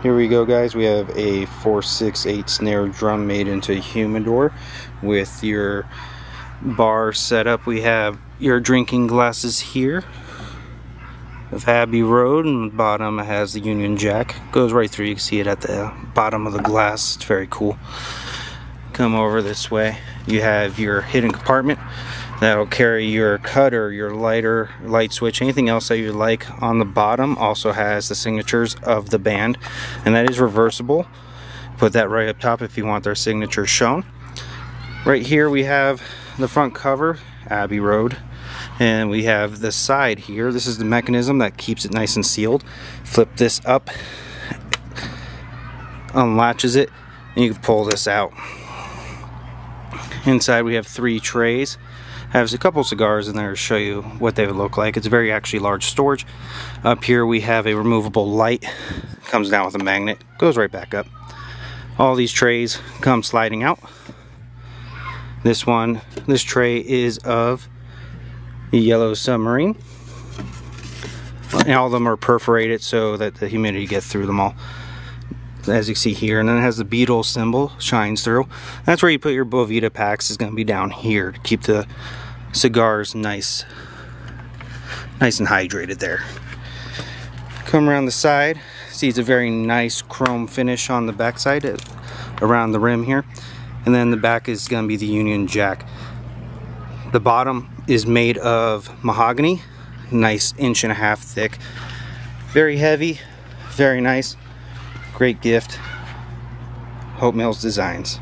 Here we go guys, we have a 468 snare drum made into a humidor with your bar setup. We have your drinking glasses here of Abbey Road and the bottom has the Union Jack. Goes right through, you can see it at the bottom of the glass. It's very cool. Come over this way. You have your hidden compartment that'll carry your cutter, your lighter, light switch, anything else that you like on the bottom also has the signatures of the band and that is reversible. Put that right up top if you want their signatures shown. Right here we have the front cover, Abbey Road, and we have the side here. This is the mechanism that keeps it nice and sealed. Flip this up, unlatches it, and you can pull this out. Inside we have three trays has a couple cigars in there to show you what they would look like. It's very actually large storage. Up here we have a removable light. Comes down with a magnet. Goes right back up. All these trays come sliding out. This one, this tray is of the yellow submarine. And all of them are perforated so that the humidity gets through them all as you see here and then it has the Beatle symbol shines through. That's where you put your boveda packs is going to be down here to keep the cigars nice nice and hydrated there. Come around the side see it's a very nice chrome finish on the back side uh, around the rim here. And then the back is going to be the union jack. The bottom is made of mahogany nice inch and a half thick. Very heavy very nice Great gift. Hope Mills Designs.